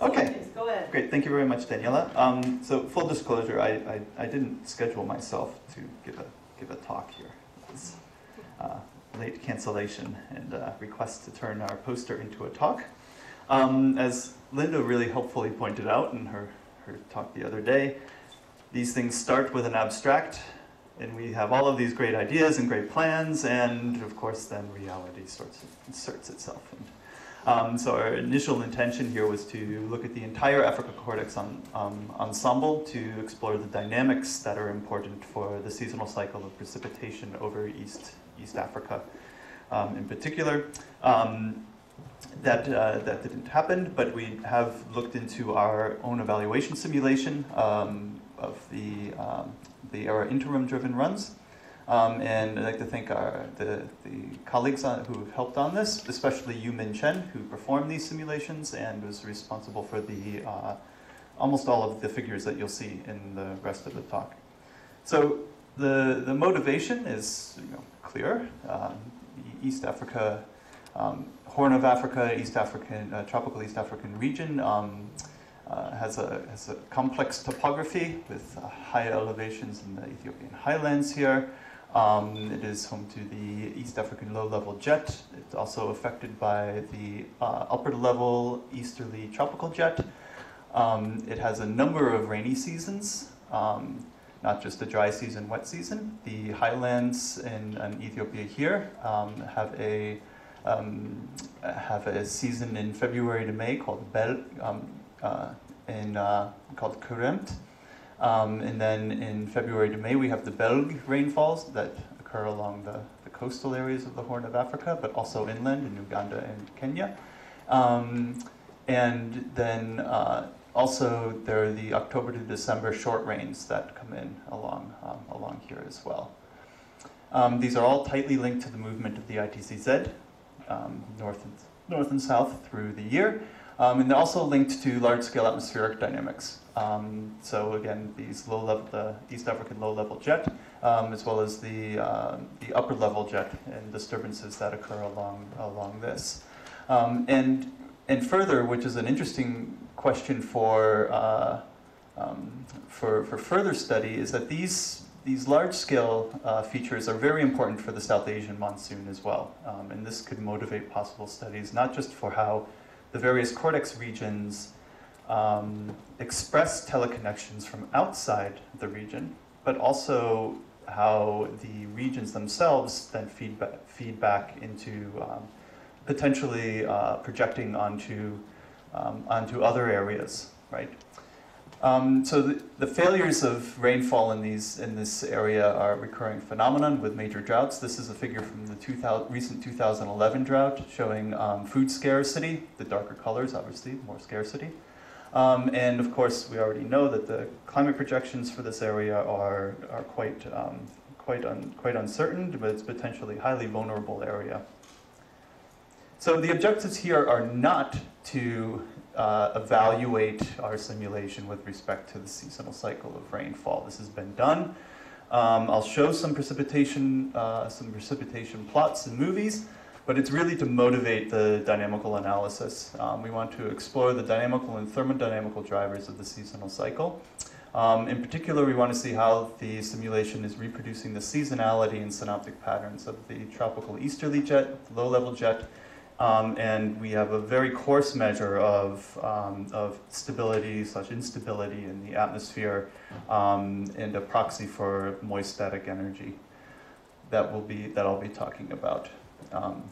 Okay. Please, Go ahead. Great, thank you very much, Daniela. Um, so full disclosure, I, I, I didn't schedule myself to give a, give a talk here. It's uh, late cancellation and uh, request to turn our poster into a talk. Um, as Linda really helpfully pointed out in her, her talk the other day, these things start with an abstract and we have all of these great ideas and great plans and of course then reality sorts, inserts itself. And, um, so our initial intention here was to look at the entire Africa CORDEX on, um, ensemble to explore the dynamics that are important for the seasonal cycle of precipitation over East, East Africa um, in particular. Um, that, uh, that didn't happen, but we have looked into our own evaluation simulation um, of the, um, the ERA interim driven runs. Um, and I'd like to thank our, the, the colleagues on, who have helped on this, especially Yu Min Chen, who performed these simulations and was responsible for the, uh, almost all of the figures that you'll see in the rest of the talk. So the, the motivation is you know, clear. Um, East Africa, um, Horn of Africa, East African, uh, tropical East African region um, uh, has, a, has a complex topography with uh, high elevations in the Ethiopian highlands here. Um, it is home to the East African low-level jet. It's also affected by the uh, upper-level easterly tropical jet. Um, it has a number of rainy seasons, um, not just a dry season, wet season. The highlands in, in Ethiopia here um, have a um, have a season in February to May called Bel, um, uh, in, uh, called Kiremt. Um, and then in February to May, we have the Belg rainfalls that occur along the, the coastal areas of the Horn of Africa, but also inland in Uganda and Kenya. Um, and then uh, also there are the October to December short rains that come in along, um, along here as well. Um, these are all tightly linked to the movement of the ITCZ, um, north, and, north and south through the year. Um, and they're also linked to large-scale atmospheric dynamics. Um, so again, these low-level, the East African low-level jet, um, as well as the uh, the upper-level jet and disturbances that occur along along this. Um, and and further, which is an interesting question for uh, um, for for further study, is that these these large-scale uh, features are very important for the South Asian monsoon as well. Um, and this could motivate possible studies, not just for how the various CORDEX regions um, express teleconnections from outside the region, but also how the regions themselves then feed, ba feed back into um, potentially uh, projecting onto, um, onto other areas, right? Um, so the, the, failures of rainfall in, these, in this area are a recurring phenomenon with major droughts. This is a figure from the 2000, recent 2011 drought showing um, food scarcity, the darker colors obviously, more scarcity. Um, and of course, we already know that the climate projections for this area are, are quite, um, quite, un, quite uncertain, but it's potentially highly vulnerable area. So the objectives here are not to uh, evaluate our simulation with respect to the seasonal cycle of rainfall. This has been done. Um, I'll show some precipitation, uh, some precipitation plots and movies, but it's really to motivate the dynamical analysis. Um, we want to explore the dynamical and thermodynamical drivers of the seasonal cycle. Um, in particular, we want to see how the simulation is reproducing the seasonality and synoptic patterns of the tropical easterly jet, low-level jet, um, and we have a very coarse measure of, um, of stability slash instability in the atmosphere um, and a proxy for moist static energy that will be that I'll be talking about. Um,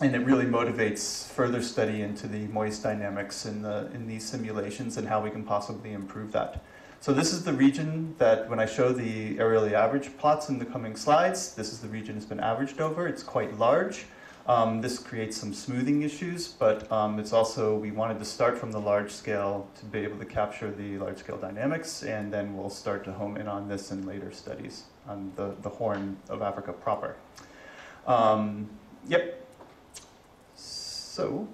and it really motivates further study into the moist dynamics in, the, in these simulations and how we can possibly improve that. So this is the region that when I show the areally average plots in the coming slides, this is the region that's been averaged over. It's quite large. Um, this creates some smoothing issues, but um, it's also, we wanted to start from the large scale to be able to capture the large scale dynamics, and then we'll start to home in on this in later studies on the, the Horn of Africa proper. Um, yep. So,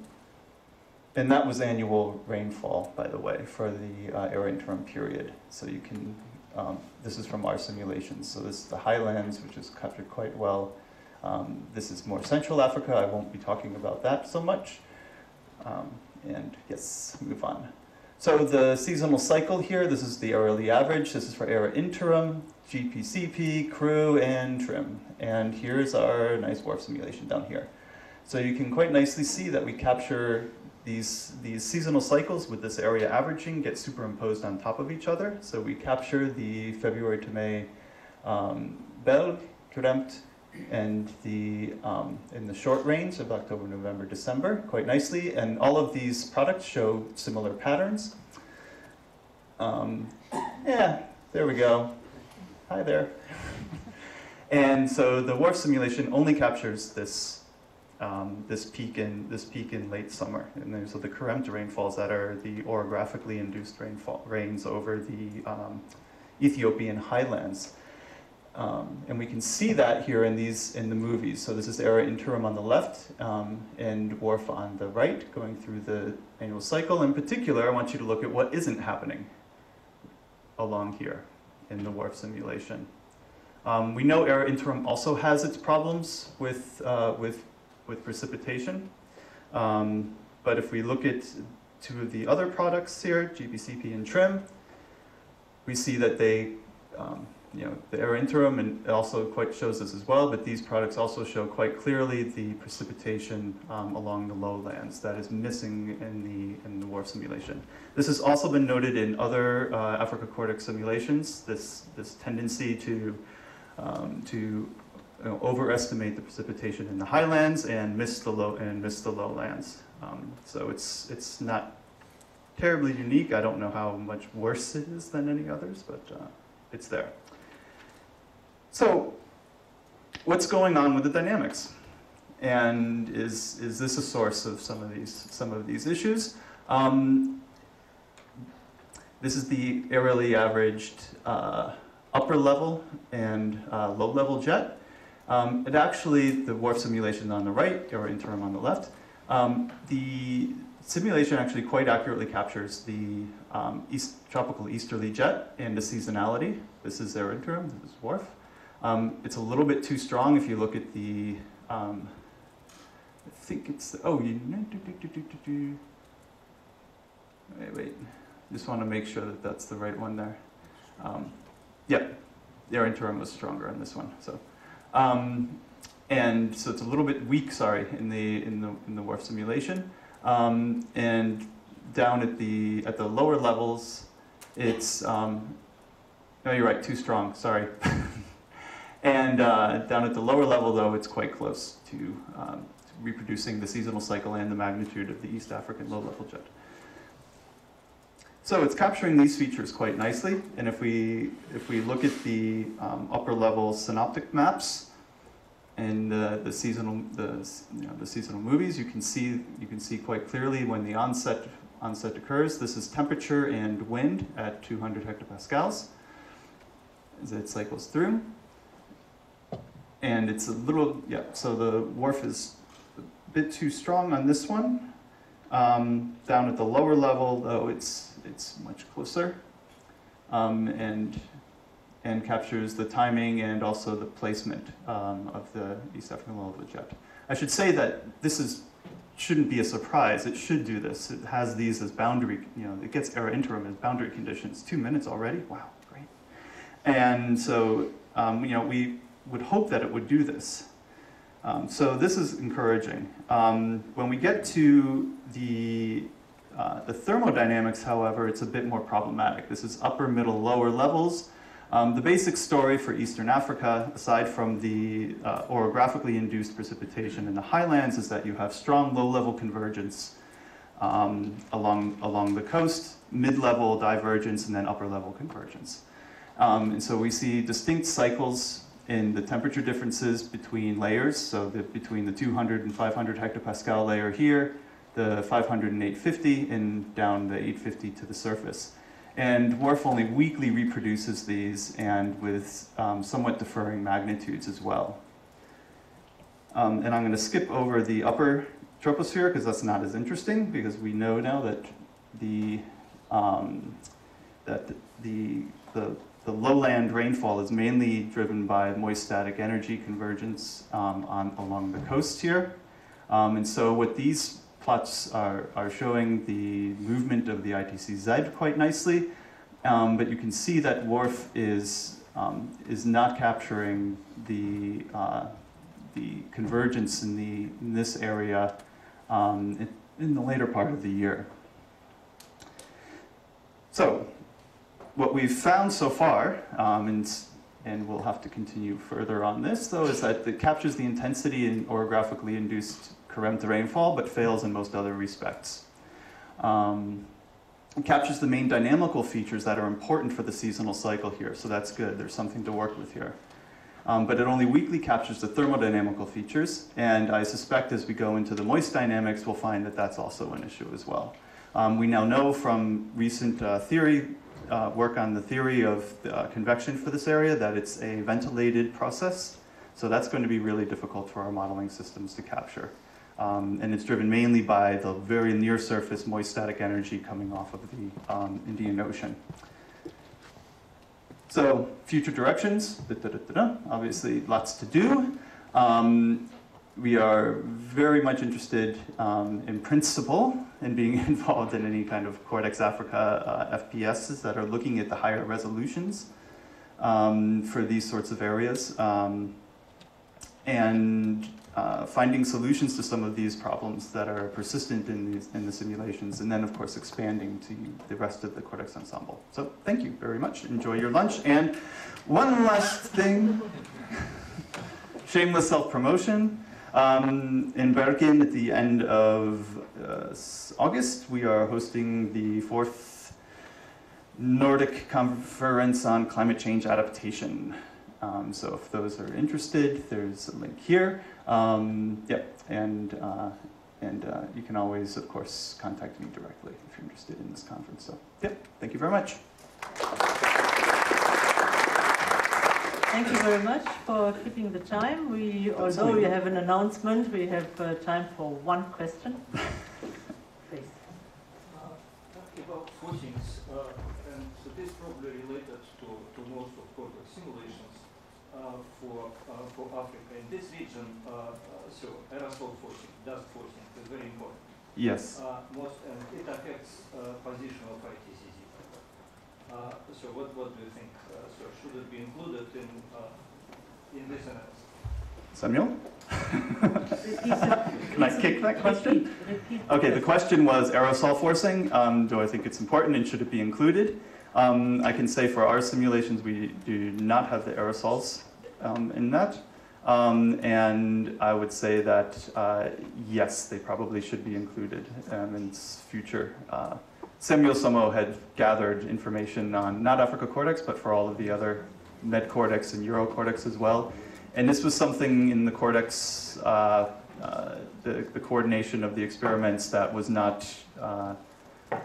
and that was annual rainfall, by the way, for the uh, ERA interim period. So you can, um, this is from our simulations. So this is the highlands, which is captured quite well. Um, this is more Central Africa. I won't be talking about that so much. Um, and yes, move on. So the seasonal cycle here, this is the hourly average. This is for ERA interim, GPCP, CRU, and TRMM. And here's our nice WRF simulation down here. So you can quite nicely see that we capture these, these seasonal cycles with this area averaging get superimposed on top of each other. So we capture the February to May um, Belg, and the um, in the short range of October, November, December quite nicely. And all of these products show similar patterns. Um, yeah, there we go. Hi there. and so the WRF simulation only captures this um, this peak in this peak in late summer, and there's so the Karemta rainfalls that are the orographically induced rainfall rains over the um, Ethiopian highlands. Um, and we can see that here in these in the movies. So this is ERA interim on the left um, and WRF on the right, going through the annual cycle. In particular, I want you to look at what isn't happening along here in the WRF simulation. Um, we know ERA interim also has its problems with uh, with with precipitation. Um, but if we look at two of the other products here, GPCP and TRMM, we see that they um, you know, the ERA interim and also quite shows this as well, but these products also show quite clearly the precipitation um, along the lowlands that is missing in the, in the WRF simulation. This has also been noted in other uh, Africa CORDEX simulations, this, this tendency to, um, to you know, overestimate the precipitation in the highlands and miss the, low, and miss the lowlands. Um, so it's, it's not terribly unique. I don't know how much worse it is than any others, but uh, it's there. So what's going on with the dynamics? And is, is this a source of some of these, some of these issues? Um, this is the aerially averaged uh, upper level and uh, low level jet. Um, it actually, the WRF simulation on the right, or interim on the left, um, the simulation actually quite accurately captures the um, east, tropical easterly jet and the seasonality. This is their interim, this is WRF. Um, it's a little bit too strong if you look at the, um, I think it's, oh, you, wait, wait, just want to make sure that that's the right one there. Um, yeah, their interim was stronger on this one, so. Um, and so it's a little bit weak, sorry, in the, in the, in the WRF simulation. Um, and down at the, at the lower levels, it's, um, no, you're right, too strong, sorry. And uh, down at the lower level, though, it's quite close to, um, to reproducing the seasonal cycle and the magnitude of the East African low-level jet. So it's capturing these features quite nicely. And if we, if we look at the um, upper level synoptic maps and uh, the seasonal, the, you know, the seasonal movies, you can see, you can see quite clearly when the onset, onset occurs. This is temperature and wind at 200 hectopascals as it cycles through and it's a little, yeah, so the WRF is a bit too strong on this one. Um, down at the lower level, though, it's, it's much closer um, and, and captures the timing and also the placement um, of the East African low-level jet. I should say that this is, shouldn't be a surprise. It should do this. It has these as boundary, you know, it gets ERA interim as boundary conditions. Two minutes already? Wow, great. And so, um, you know, we, would hope that it would do this. Um, so this is encouraging. Um, when we get to the, uh, the thermodynamics, however, it's a bit more problematic. This is upper, middle, lower levels. Um, the basic story for Eastern Africa, aside from the uh, orographically induced precipitation in the highlands, is that you have strong low-level convergence um, along, along the coast, mid-level divergence, and then upper-level convergence. Um, and so we see distinct cycles in the temperature differences between layers, so the, between the 200 and 500 hectopascal layer here, the 500 and 850, and down the 850 to the surface. And WRF only weakly reproduces these and with um, somewhat differing magnitudes as well. Um, and I'm going to skip over the upper troposphere because that's not as interesting because we know now that the, um, that the, the the lowland rainfall is mainly driven by moist static energy convergence um, on, along the coast here. Um, and so what these plots are, are showing the movement of the ITCZ quite nicely, um, but you can see that WRF is, um, is not capturing the, uh, the convergence in, the, in this area um, in, in the later part of the year. So, what we've found so far, um, and, and we'll have to continue further on this, though, is that it captures the intensity in orographically induced Caremta rainfall, but fails in most other respects. Um, it captures the main dynamical features that are important for the seasonal cycle here, so that's good. There's something to work with here. Um, but it only weakly captures the thermodynamical features, and I suspect as we go into the moist dynamics, we'll find that that's also an issue as well. Um, we now know from recent uh, theory uh, work on the theory of uh, convection for this area that it's a ventilated process, so that's going to be really difficult for our modeling systems to capture. Um, and it's driven mainly by the very near surface moist static energy coming off of the um, Indian Ocean. So future directions, da, da, da, obviously lots to do. Um, we are very much interested um, in principle in being involved in any kind of CORDEX Africa uh, FPSs that are looking at the higher resolutions um, for these sorts of areas. Um, and uh, finding solutions to some of these problems that are persistent in, these, in the simulations, and then of course expanding to the rest of the CORDEX ensemble. So thank you very much. Enjoy your lunch. And one last thing, shameless self-promotion. Um, in Bergen at the end of uh, August, we are hosting the fourth Nordic Conference on Climate Change Adaptation. Um, so if those are interested, there's a link here. Um, yep, and, uh, and uh, you can always, of course, contact me directly if you're interested in this conference. So, yep, thank you very much. Thank you very much for keeping the time. We, although we have an announcement, we have uh, time for one question. Please. Uh, About footings, uh, and so this probably related to, to most of CORDEX simulations uh, for, uh, for Africa. In this region, uh, uh, so aerosol footing, dust footing is very important. Yes. Uh, most, and it affects uh, position of ITCZ. Uh, so what, what do you think? Uh, so should it be included in, uh, in this analysis? Samuel? Can I kick that question? Repeat, repeat. Okay, the question was aerosol forcing. Um, do I think it's important and should it be included? Um, I can say for our simulations, we do not have the aerosols um, in that. Um, and I would say that uh, yes, they probably should be included um, in future. Uh, Samuel Somot had gathered information on not Africa CORDEX, but for all of the other Med CORDEX and Euro CORDEX as well. And this was something in the CORDEX, uh, uh, the, the coordination of the experiments that was not uh,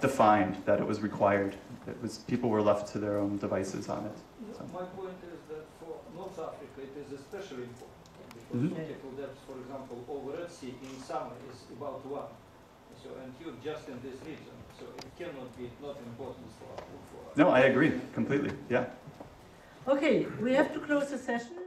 defined, that it was required. It was, people were left to their own devices on it. So- My point is that for North Africa, it is especially important because mm-hmm. depth, for example, over Red Sea in summer is about one. So, and you're just in this region, so it cannot be not important for, for. No, I agree completely. Yeah. Okay, we have to close the session.